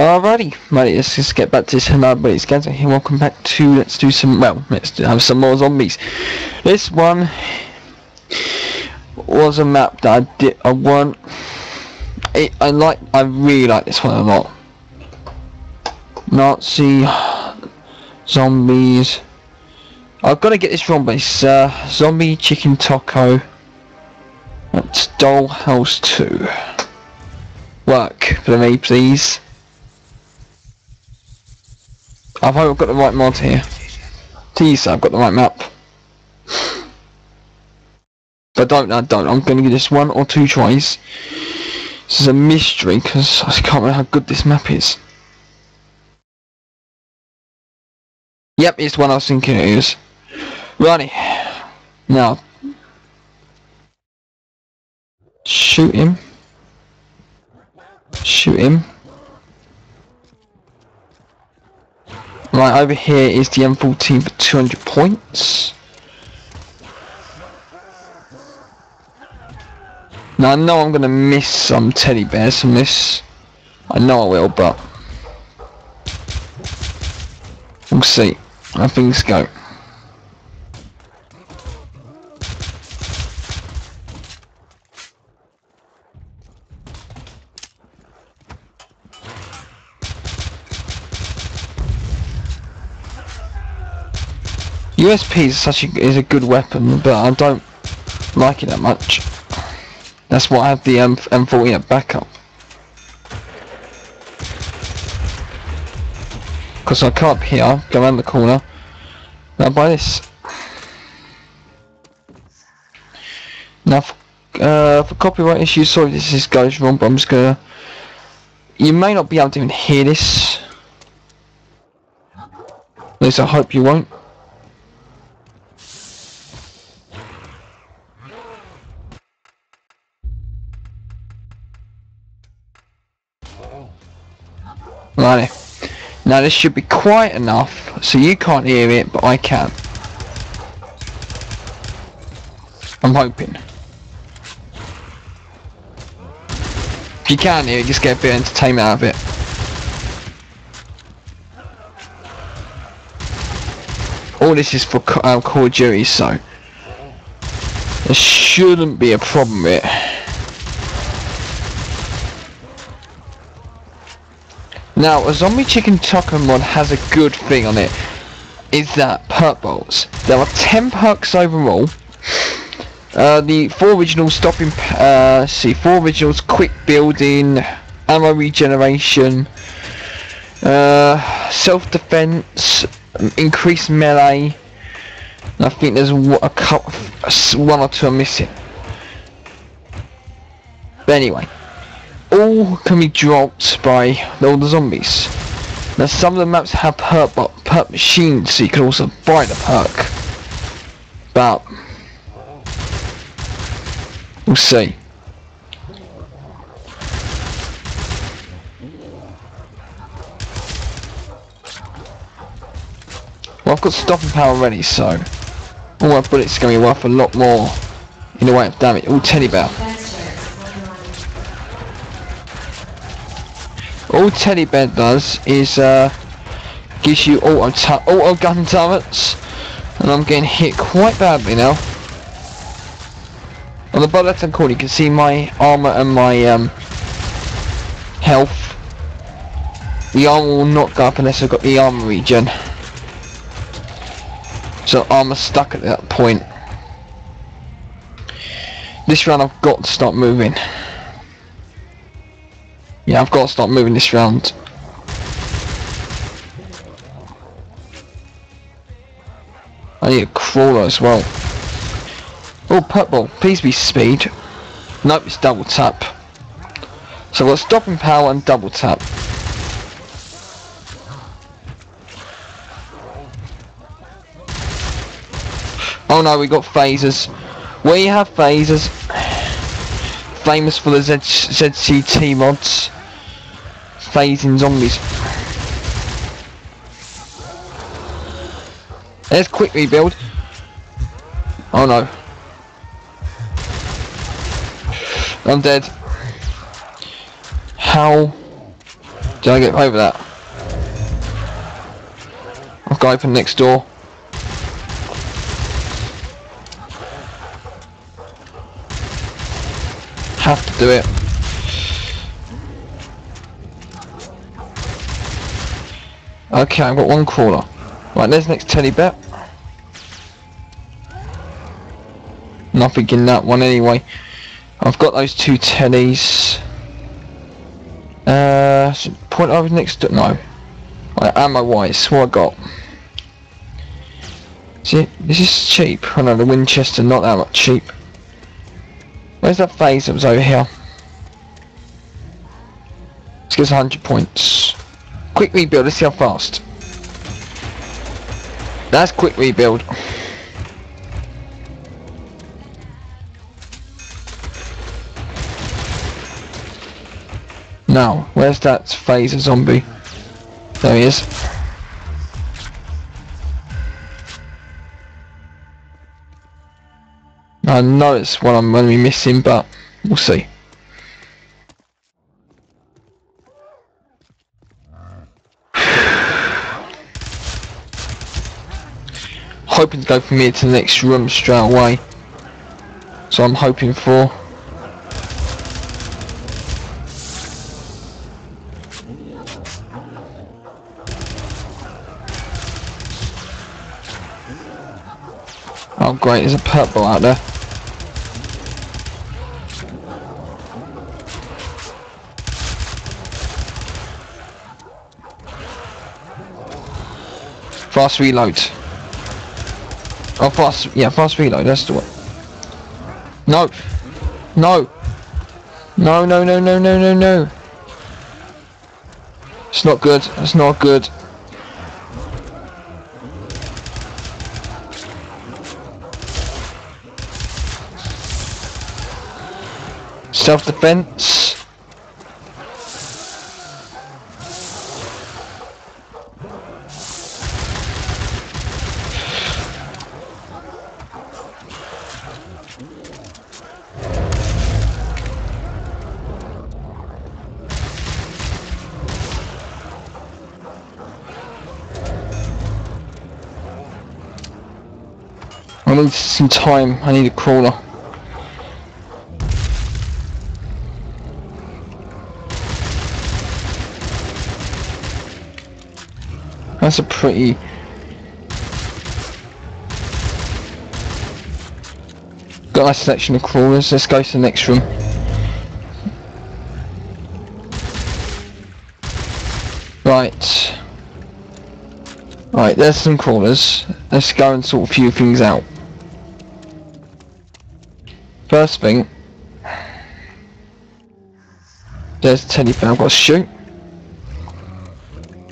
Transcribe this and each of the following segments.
Alrighty, right, let's just get back to this Buddies guys here. Welcome back to let's do some well, let's have some more zombies. This one was a map that I did I want it I like I really like this one a lot. Nazi zombies. I've got to get this wrong, but it's uh, zombie chicken taco. That's Dollhouse 2. Work for me, please. I've got the right mod here. Tease, I've got the right map. But don't, I don't. I'm going to give this one or two tries. This is a mystery because I can't remember how good this map is. Yep, it's one I was thinking it is. Righty. Now. Shoot him. Shoot him. Right, over here is the M14 for 200 points. Now I know I'm gonna miss some teddy bears from this. I know I will, but we'll see how things go. USP is such a, is a good weapon, but I don't like it that much. That's why I have the M M40 at backup. Because I come up here, go around the corner, now buy this. Now, for, uh, for copyright issues, sorry this is goes wrong, but I'm just gonna. You may not be able to even hear this. At least I hope you won't. Righty. Now this should be quiet enough so you can't hear it, but I can. I'm hoping. If you can hear it, just get a bit of entertainment out of it. All this is for uh, Call of Duty, so there shouldn't be a problem with it. Now, a zombie chicken taco mod has a good thing on it. Is that perk bolts. There are 10 perks overall. Uh, the four originals stopping, uh, see, four originals, quick building, ammo regeneration, uh, self-defense, increased melee. I think there's a couple, one or two are missing. But anyway all can be dropped by all the zombies. Now some of the maps have perk, perk machines so you can also buy the perk. But we'll see. Well I've got stopping power ready so all my bullets are going to be worth a lot more in the way of damage. All teddy bear. All teddy bear does is uh, gives you auto, auto gun turrets. And I'm getting hit quite badly now. On the bottom left hand corner you can see my armor and my um, health. The armor will not go up unless I've got the armor regen. So armor stuck at that point. This round I've got to start moving yeah, I've got to start moving this round. I need a crawler as well. Oh, purple. Please be speed. Nope, it's double tap. So got stopping power and double tap. Oh no, we got phasers. We have phasers. Famous for the Z ZCT mods phasing zombies. Let's quick rebuild. Oh no. I'm dead. How Did I get over that? I've got open next door. Have to do it. Okay, I've got one caller. Right, there's next teddy bear. Nothing in that one anyway. I've got those two teddies. Uh, point over next to no. Right, ammo wise, what I got? See, this is cheap. I know the Winchester not that much cheap. Where's that phase that was over here? Let's get 100 points. Quick rebuild, let's see how fast. That's quick rebuild. Now, where's that phaser zombie? There he is. I know it's what I'm going to be missing, but we'll see. Hoping to go from here to the next room straight away. So I'm hoping for. Oh great, there's a purple out there. Fast reload. Oh, fast, yeah, fast reload, that's the one. No! No! No, no, no, no, no, no, no! It's not good, it's not good. Self-defense. I need some time. I need a crawler. That's a pretty... Got a selection of crawlers. Let's go to the next room. Right. Right, there's some crawlers. Let's go and sort a few things out. First thing, there's Teddy bear. I've got to shoot.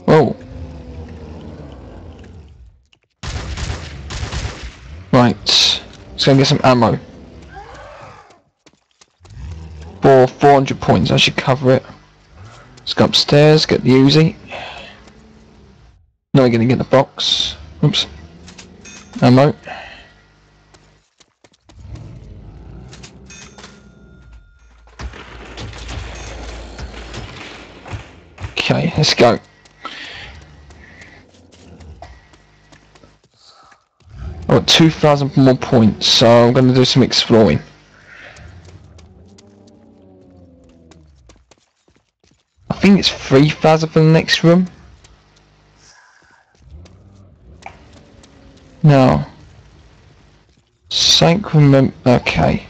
Oh. Right, let's go and get some ammo. For 400 points, I should cover it. Let's go upstairs, get the Uzi. Now we're gonna get the box. Oops. Ammo. Okay, let's go. I've got 2,000 more points, so I'm going to do some exploring. I think it's 3,000 for the next room. No. Sacrament, okay.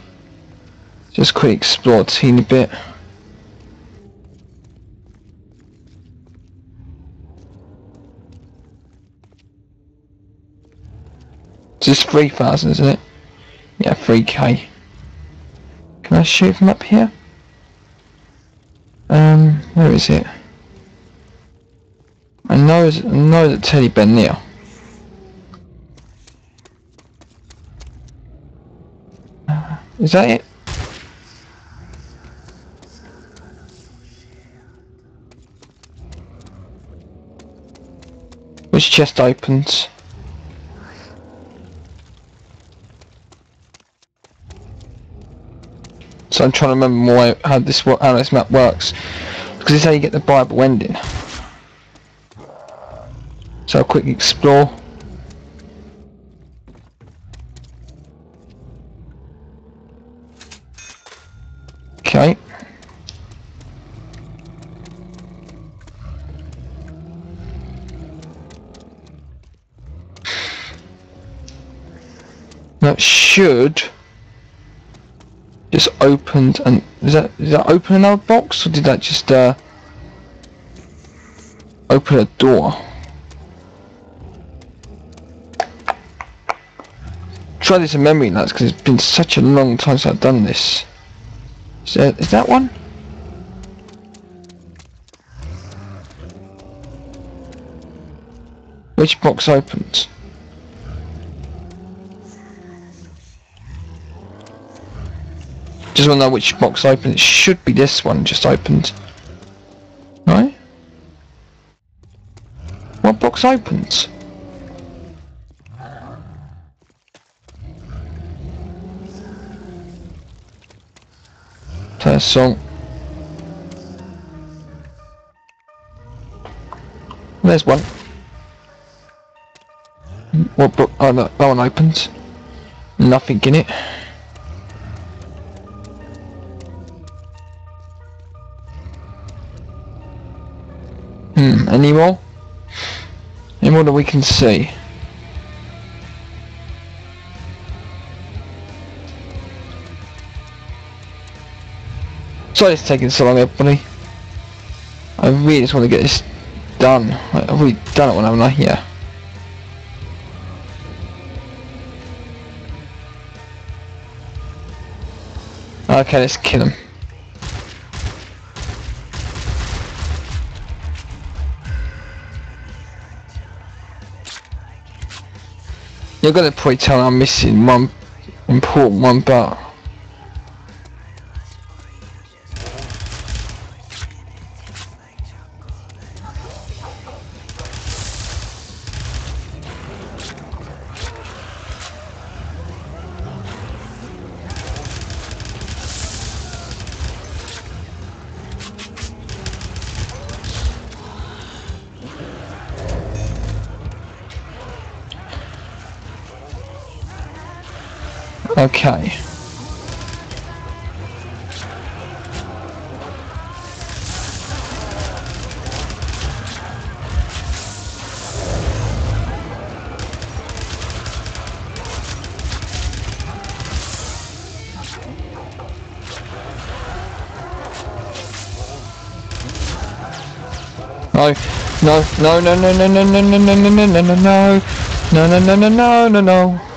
Just quick explore a teeny bit. Just 3,000, isn't it? Yeah, 3k. Can I shoot from up here? Um, where is it? I know, I know that Teddy bear near. Uh, is that it? Which chest opens? So I'm trying to remember more how this how this map works. Because Because it's how you get the Bible ending. So I'll quick explore. Okay. That should opened and is that is that open another box or did that just uh open a door? Try this in memory nuts because it's been such a long time since I've done this. Is that, is that one? Which box opens? Just want to know which box opened. It should be this one just opened. Right? What box opens? Play a song. There's one. What book? Oh, that one opens. Nothing in it. Any more? Any more that we can see? Sorry it's taking so long everybody. I really just want to get this done. I've already done it one, haven't I? Yeah. Okay, let's kill him. You're gonna probably tell I'm missing one important one, but okay. No, no, no, no, no, no, no, no, no, no, no, no, no, no, no, no, no, no, no, no,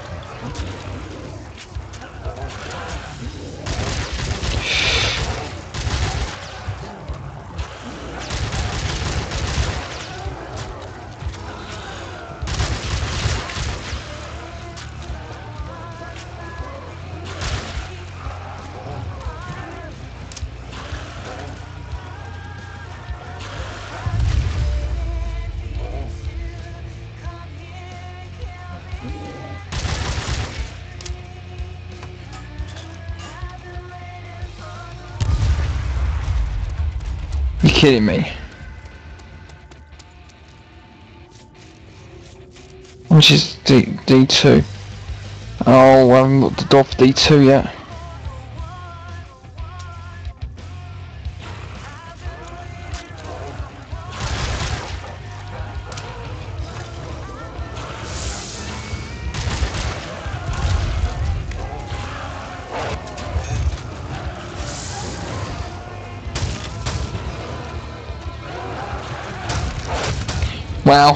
kidding me? Which is D D2. Oh, I haven't got the door for D2 yet. Wow.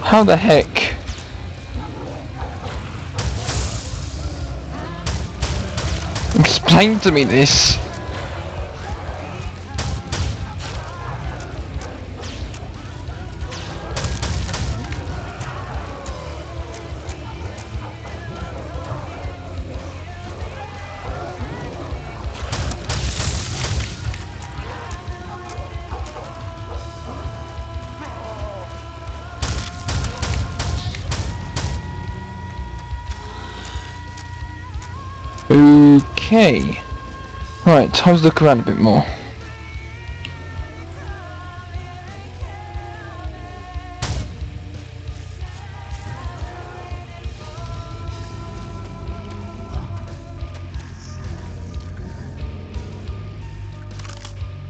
How the heck? Explain to me this. How's the Quran a bit more?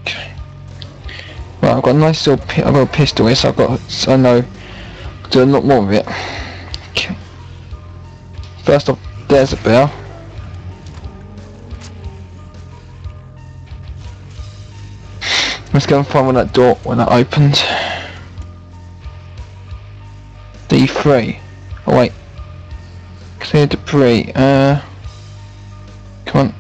Okay. Right, I've got a nice little pi I've got a pistol here, so I've got so I know do a lot more of it. Okay. First off, there's a bell. Let's go and find when that door when that opened. D3. Oh wait. Clear debris. Uh. Come on.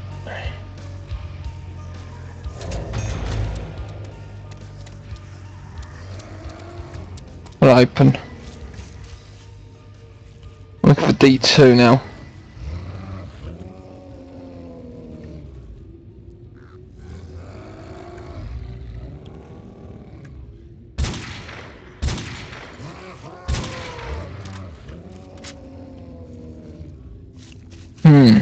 Will open? Looking for D2 now. Hmm.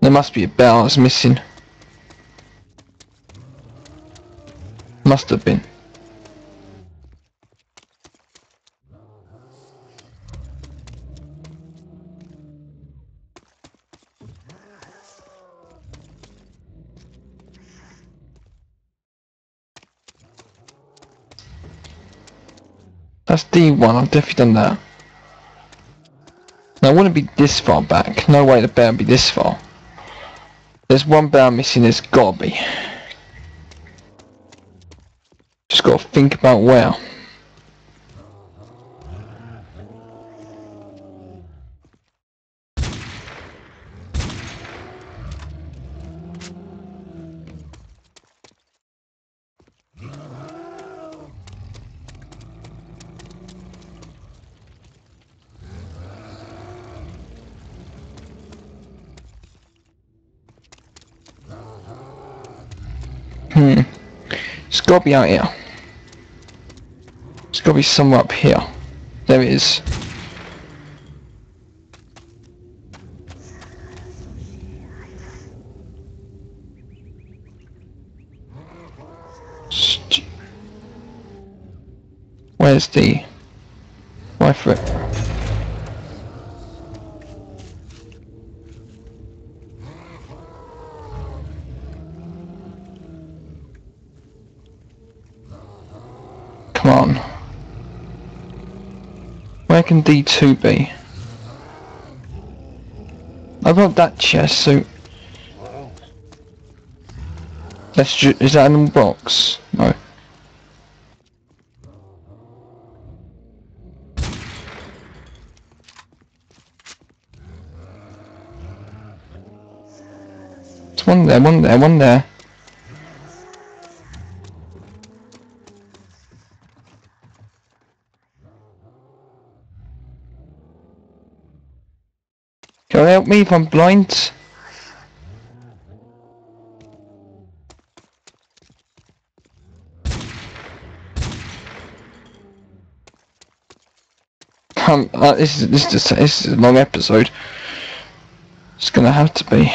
There must be a bell that's missing. Must have been. That's D1, I've definitely done that. Now, I wouldn't be this far back. No way the bear would be this far. There's one bear missing, there's gotta be. Just gotta think about where. Hmm. It's gotta be out here. It's gotta be somewhere up here. There it is. Where's the... Why for it? Come on. Where can D2 be? I want that chest, so... Let's ju- is that in the box? No. It's one there, one there, one there. Can you help me if I'm blind? Um, uh, this is this is this is a long episode. It's gonna have to be.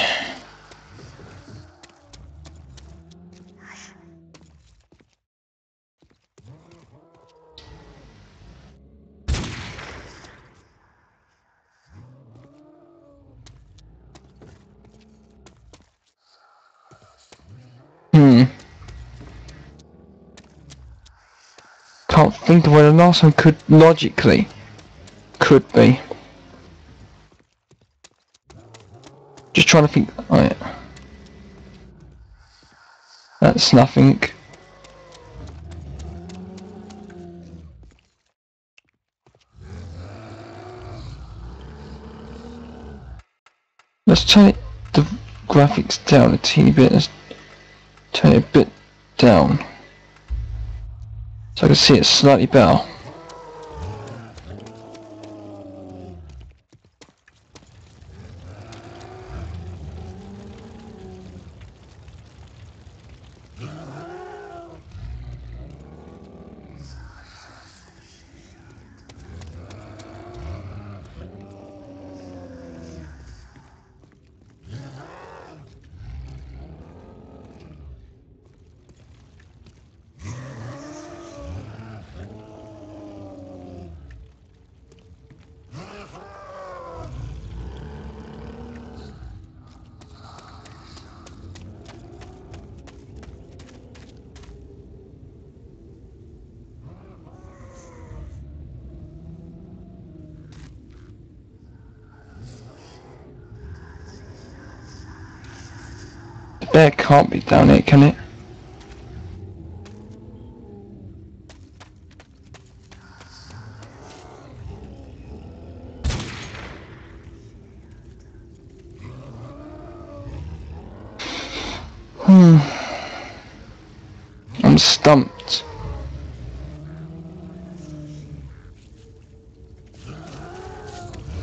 Hmm. Of where the last one could logically could be. Just trying to think. Oh, yeah. That's nothing. Let's turn it, the graphics down a teeny bit. Let's turn it a bit down. So I can see it slightly better. Spare can't be down here, can it? Hmm. I'm stumped.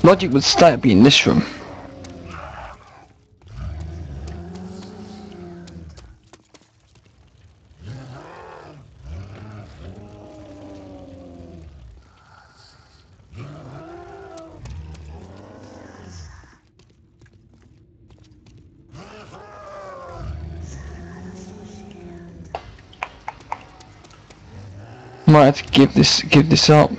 Logic would stay to be in this room. Have to give this give this up.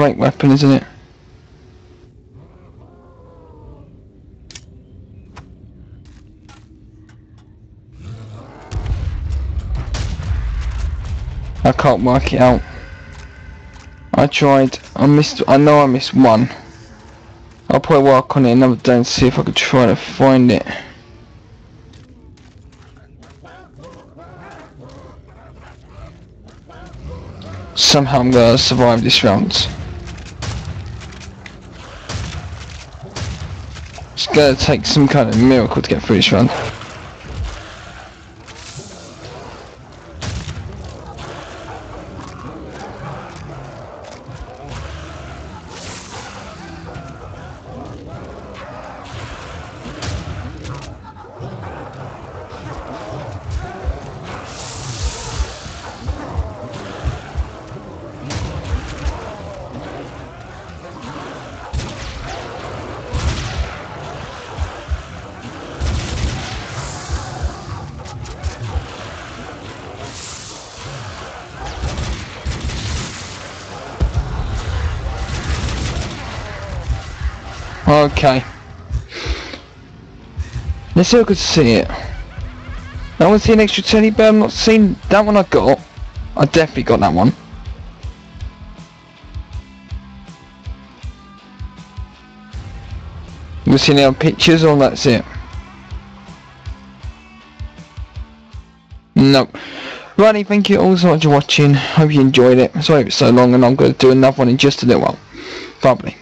Great weapon, isn't it? I can't work it out. I tried. I missed. I know I missed one. I'll probably work on it another day and see if I can try to find it. Somehow I'm gonna survive this round. Gonna take some kind of miracle to get through this round. Okay. Let's see if I can see it. I want to see an extra teddy bear. I'm not seeing that one I got. I definitely got that one. We see any pictures or that's it? Nope. Righty, thank you all so much for watching. Hope you enjoyed it. Sorry it's so long and I'm going to do another one in just a little while. Probably.